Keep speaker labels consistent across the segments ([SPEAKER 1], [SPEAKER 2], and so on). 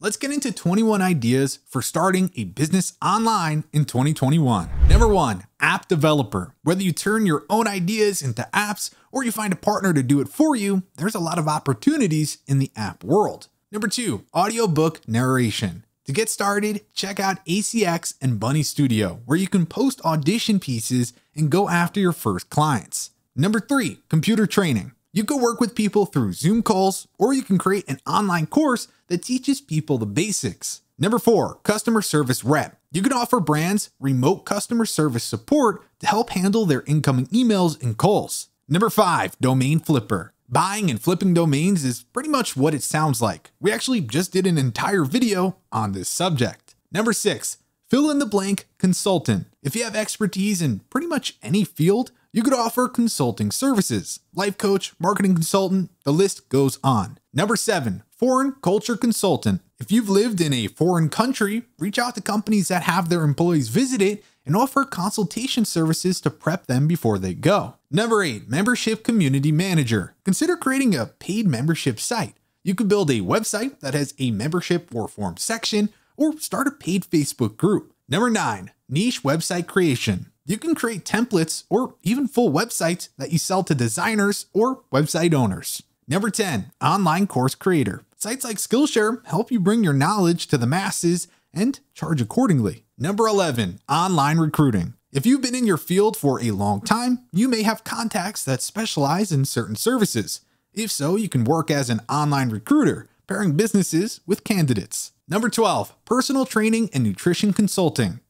[SPEAKER 1] Let's get into 21 ideas for starting a business online in 2021. Number one, app developer. Whether you turn your own ideas into apps or you find a partner to do it for you, there's a lot of opportunities in the app world. Number two, audiobook narration. To get started, check out ACX and Bunny Studio, where you can post audition pieces and go after your first clients. Number three, computer training. You can work with people through Zoom calls, or you can create an online course that teaches people the basics. Number four, customer service rep. You can offer brands remote customer service support to help handle their incoming emails and calls. Number five, domain flipper. Buying and flipping domains is pretty much what it sounds like. We actually just did an entire video on this subject. Number six, fill in the blank consultant. If you have expertise in pretty much any field, you could offer consulting services, life coach, marketing consultant, the list goes on. Number seven, foreign culture consultant. If you've lived in a foreign country, reach out to companies that have their employees visit it and offer consultation services to prep them before they go. Number eight, membership community manager. Consider creating a paid membership site. You could build a website that has a membership or form section or start a paid Facebook group. Number nine, niche website creation. You can create templates or even full websites that you sell to designers or website owners. Number 10, online course creator. Sites like Skillshare help you bring your knowledge to the masses and charge accordingly. Number 11, online recruiting. If you've been in your field for a long time, you may have contacts that specialize in certain services. If so, you can work as an online recruiter, pairing businesses with candidates. Number 12, personal training and nutrition consulting.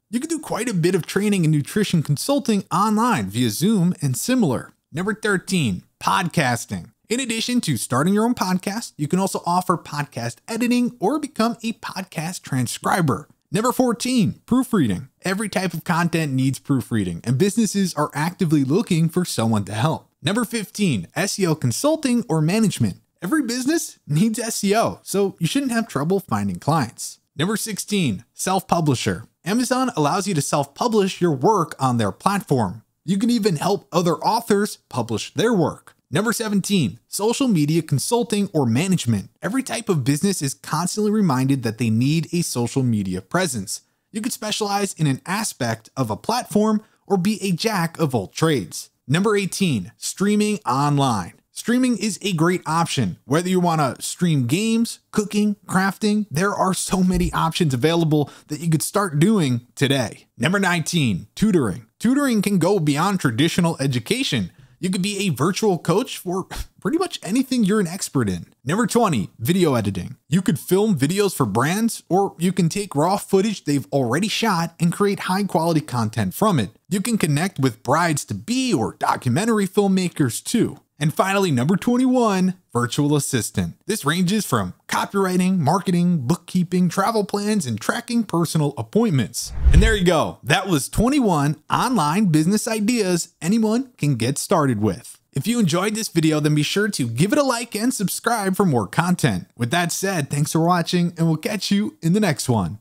[SPEAKER 1] Quite a bit of training and nutrition consulting online via Zoom and similar. Number 13, podcasting. In addition to starting your own podcast, you can also offer podcast editing or become a podcast transcriber. Number 14, proofreading. Every type of content needs proofreading, and businesses are actively looking for someone to help. Number 15, SEO consulting or management. Every business needs SEO, so you shouldn't have trouble finding clients. Number 16, self publisher. Amazon allows you to self publish your work on their platform. You can even help other authors publish their work. Number 17, social media consulting or management. Every type of business is constantly reminded that they need a social media presence. You could specialize in an aspect of a platform or be a jack of all trades. Number 18, streaming online. Streaming is a great option. Whether you want to stream games, cooking, crafting, there are so many options available that you could start doing today. Number 19, tutoring. Tutoring can go beyond traditional education. You could be a virtual coach for pretty much anything you're an expert in. Number 20, video editing. You could film videos for brands, or you can take raw footage they've already shot and create high quality content from it. You can connect with brides to be or documentary filmmakers too. And finally, number 21, virtual assistant. This ranges from copywriting, marketing, bookkeeping, travel plans, and tracking personal appointments. And there you go. That was 21 online business ideas anyone can get started with. If you enjoyed this video, then be sure to give it a like and subscribe for more content. With that said, thanks for watching, and we'll catch you in the next one.